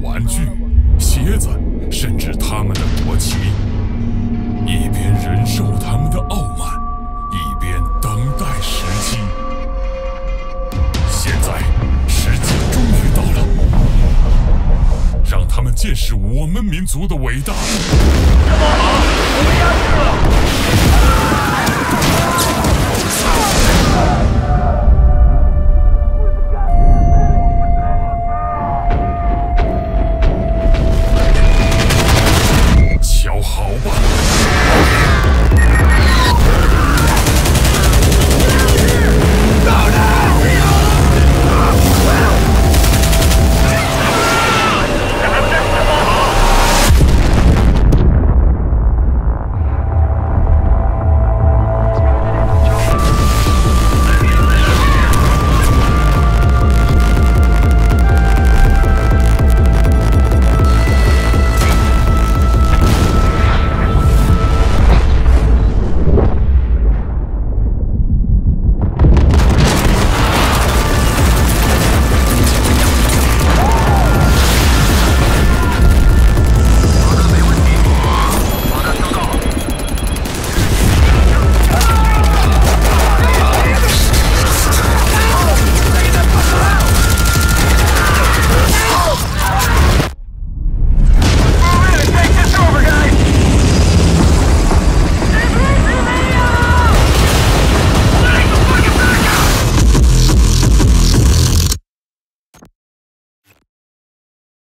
玩具鞋子甚至他们的国旗一边忍受他们的傲慢一边等待时机。现在时机终于到了。让他们见识我们民族的伟大。